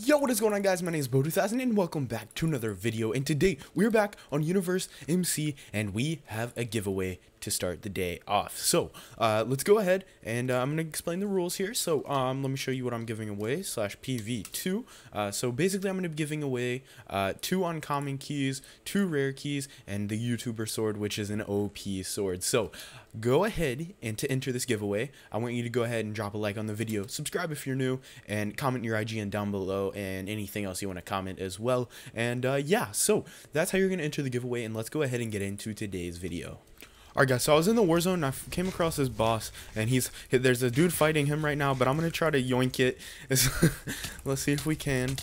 Yo, what is going on guys? My name is Bo2000 and welcome back to another video. And today, we're back on Universe MC and we have a giveaway to start the day off. So, uh, let's go ahead and uh, I'm going to explain the rules here. So, um, let me show you what I'm giving away, slash PV2. Uh, so, basically, I'm going to be giving away uh, two uncommon keys, two rare keys, and the YouTuber sword, which is an OP sword. So, go ahead and to enter this giveaway, I want you to go ahead and drop a like on the video, subscribe if you're new, and comment your IGN down below and anything else you want to comment as well. And uh, yeah, so that's how you're going to enter the giveaway, and let's go ahead and get into today's video. Alright guys, so I was in the war zone and I came across this boss and he's there's a dude fighting him right now, but I'm gonna try to yoink it. Let's see if we can.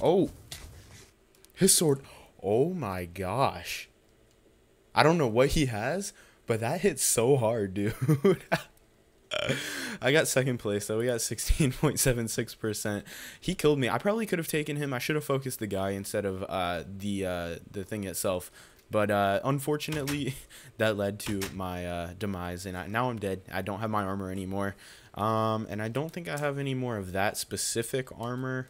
Oh, his sword. Oh my gosh. I don't know what he has, but that hits so hard, dude. I got second place, so we got 16.76%. He killed me. I probably could have taken him. I should have focused the guy instead of uh, the uh, the thing itself. But uh, unfortunately, that led to my uh, demise, and I, now I'm dead. I don't have my armor anymore, um, and I don't think I have any more of that specific armor,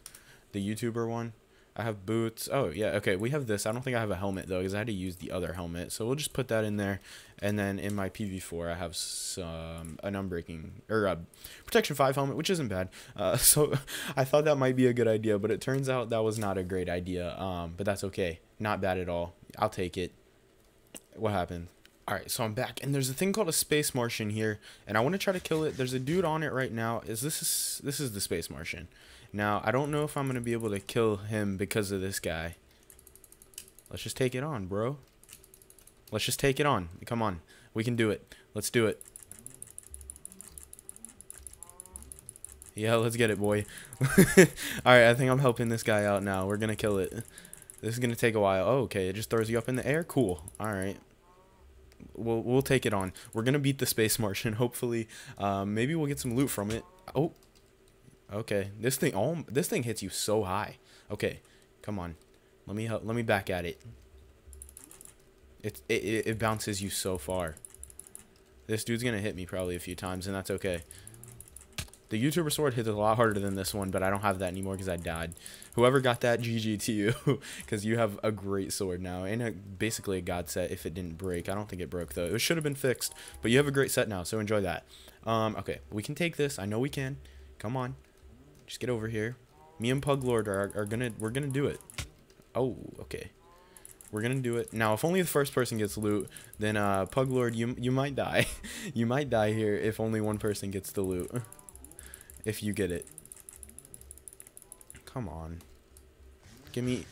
the YouTuber one. I have boots. Oh, yeah, okay, we have this. I don't think I have a helmet, though, because I had to use the other helmet. So we'll just put that in there. And then in my PV4, I have some an unbreaking, or a protection 5 helmet, which isn't bad. Uh, so I thought that might be a good idea, but it turns out that was not a great idea. Um, but that's okay. Not bad at all. I'll take it. What happened? Alright, so I'm back, and there's a thing called a Space Martian here, and I want to try to kill it. There's a dude on it right now. Is this is, this is the Space Martian? Now, I don't know if I'm going to be able to kill him because of this guy. Let's just take it on, bro. Let's just take it on. Come on. We can do it. Let's do it. Yeah, let's get it, boy. Alright, I think I'm helping this guy out now. We're going to kill it. This is going to take a while. Oh, okay. It just throws you up in the air. Cool. Alright. We'll, we'll take it on. We're going to beat the Space Martian, hopefully. Um, maybe we'll get some loot from it. Oh, Okay, this thing, oh, this thing hits you so high. Okay, come on, let me let me back at it. It, it it bounces you so far. This dude's gonna hit me probably a few times, and that's okay. The YouTuber sword hits a lot harder than this one, but I don't have that anymore because I died. Whoever got that, GG to you, because you have a great sword now, and a, basically a god set if it didn't break. I don't think it broke, though. It should have been fixed, but you have a great set now, so enjoy that. Um, okay, we can take this. I know we can. Come on. Just get over here. Me and Puglord are, are gonna, we're gonna do it. Oh, okay. We're gonna do it. Now, if only the first person gets loot, then uh, Puglord, you, you might die. you might die here if only one person gets the loot. If you get it. Come on. Give me,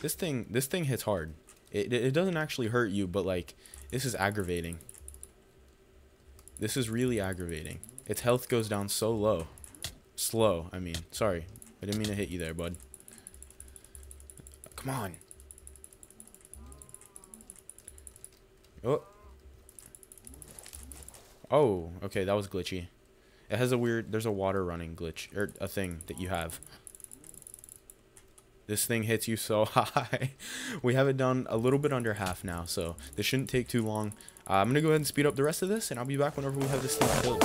this thing, this thing hits hard. It, it doesn't actually hurt you, but like, this is aggravating. This is really aggravating. Its health goes down so low. Slow, I mean. Sorry. I didn't mean to hit you there, bud. Come on. Oh. Oh, okay, that was glitchy. It has a weird, there's a water running glitch, or a thing that you have. This thing hits you so high. we have it done a little bit under half now, so this shouldn't take too long. Uh, I'm going to go ahead and speed up the rest of this, and I'll be back whenever we have this thing killed.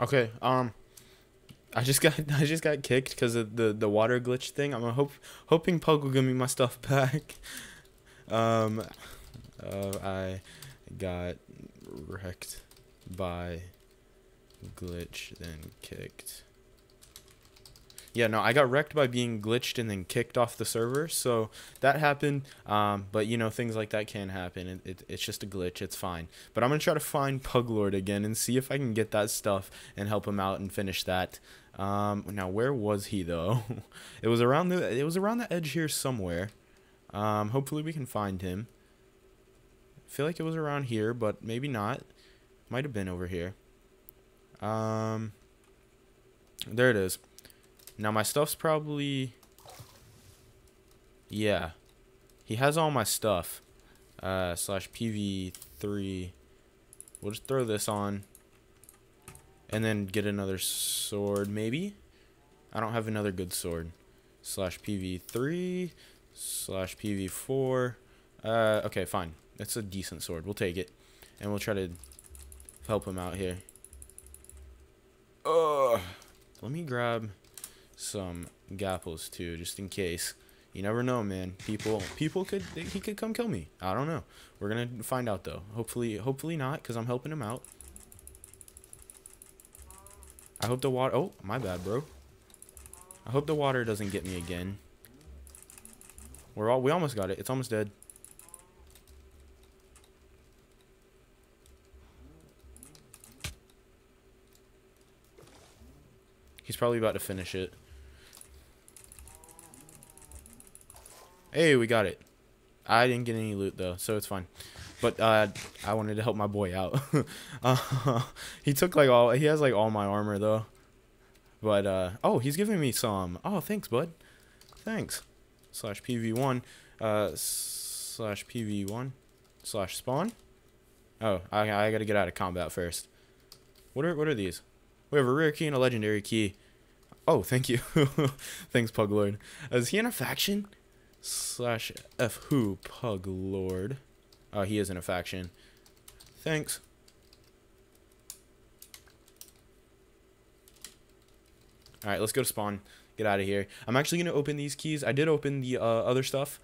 Okay, um, I just got I just got kicked because of the the water glitch thing. I'm hope hoping Pug will give me my stuff back. Um, uh, I got wrecked by glitch, then kicked. Yeah, no, I got wrecked by being glitched and then kicked off the server. So that happened. Um, but you know, things like that can happen. It, it, it's just a glitch. It's fine. But I'm gonna try to find Puglord again and see if I can get that stuff and help him out and finish that. Um, now where was he though? it was around the it was around the edge here somewhere. Um, hopefully we can find him. I feel like it was around here, but maybe not. Might have been over here. Um, there it is. Now my stuff's probably... Yeah. He has all my stuff. Uh, slash PV3. We'll just throw this on. And then get another sword, maybe? I don't have another good sword. Slash PV3. Slash PV4. Uh, okay, fine. It's a decent sword. We'll take it. And we'll try to help him out here. Ugh. Let me grab some gapples too, just in case. You never know, man. People, people could he could come kill me. I don't know. We're gonna find out though. Hopefully, hopefully not, cause I'm helping him out. I hope the water. Oh, my bad, bro. I hope the water doesn't get me again. We're all. We almost got it. It's almost dead. He's probably about to finish it. Hey, we got it. I didn't get any loot though, so it's fine. But uh, I wanted to help my boy out. uh, he took like all. He has like all my armor though. But uh, oh, he's giving me some. Oh, thanks, bud. Thanks. Slash PV1. Uh, slash PV1. Slash spawn. Oh, I I gotta get out of combat first. What are what are these? We have a rare key and a legendary key. Oh, thank you. Thanks, Puglord. Is he in a faction? Slash F who? pug lord. Oh, he is in a faction. Thanks. Alright, let's go to spawn. Get out of here. I'm actually going to open these keys. I did open the uh, other stuff.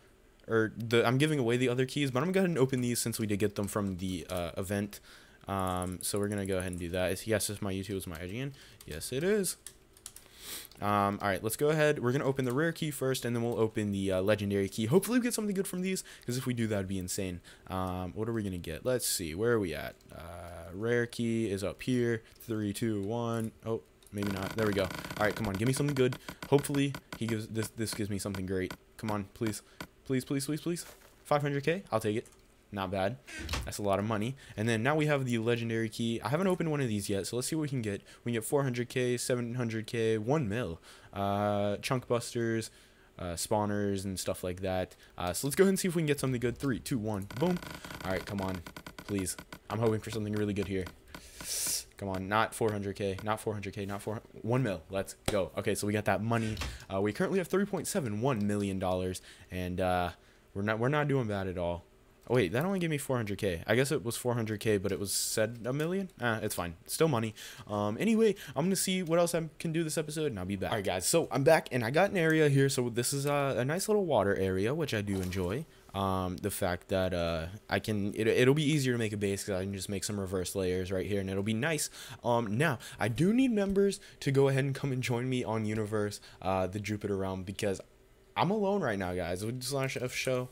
Or the I'm giving away the other keys, but I'm going to go ahead and open these since we did get them from the uh, event. Um, so we're going to go ahead and do that. Yes, is my YouTube is my IGN. Yes, it is. Um, all right, let's go ahead. We're going to open the rare key first, and then we'll open the uh, legendary key. Hopefully we get something good from these, because if we do, that would be insane. Um, what are we going to get? Let's see. Where are we at? Uh, rare key is up here. Three, two, one. Oh, maybe not. There we go. All right, come on. Give me something good. Hopefully he gives this, this gives me something great. Come on, please. Please, please, please, please. 500k. I'll take it. Not bad. That's a lot of money. And then now we have the legendary key. I haven't opened one of these yet, so let's see what we can get. We can get 400k, 700k, 1 mil, uh, chunk busters, uh, spawners, and stuff like that. Uh, so let's go ahead and see if we can get something good. Three, two, one, boom. All right, come on, please. I'm hoping for something really good here. Come on, not 400k, not 400k, not 4 1 mil. Let's go. Okay, so we got that money. Uh, we currently have 3.71 million dollars, and uh, we're not we're not doing bad at all. Oh, wait, that only gave me 400k. I guess it was 400k, but it was said a million? Ah, it's fine. Still money. Um, anyway, I'm to see what else I can do this episode, and I'll be back. All right, guys, so I'm back, and I got an area here. So this is uh, a nice little water area, which I do enjoy. Um, the fact that uh, I can, it, it'll be easier to make a base because I can just make some reverse layers right here, and it'll be nice. Um, now, I do need members to go ahead and come and join me on Universe, uh, the Jupiter Realm, because I'm alone right now, guys. Slash F show,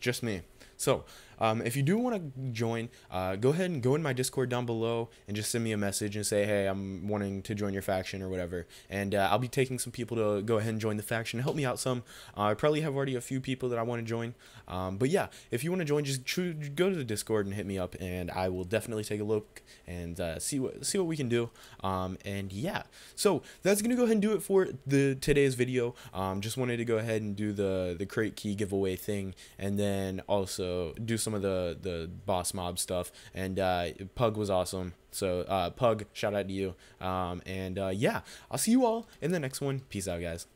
just me. So, um, if you do want to join, uh, go ahead and go in my Discord down below and just send me a message and say, hey, I'm wanting to join your faction or whatever. And uh, I'll be taking some people to go ahead and join the faction. Help me out some. Uh, I probably have already a few people that I want to join. Um, but yeah, if you want to join, just go to the Discord and hit me up, and I will definitely take a look and uh, see what see what we can do. Um, and yeah, so that's gonna go ahead and do it for the today's video. Um, just wanted to go ahead and do the the crate key giveaway thing, and then also do some of the the boss mob stuff. And uh, Pug was awesome. So uh, Pug, shout out to you. Um, and uh, yeah, I'll see you all in the next one. Peace out, guys.